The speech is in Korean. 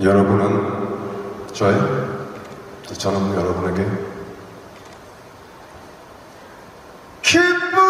여러분은 저예요. 저는 여러분에게 기쁨!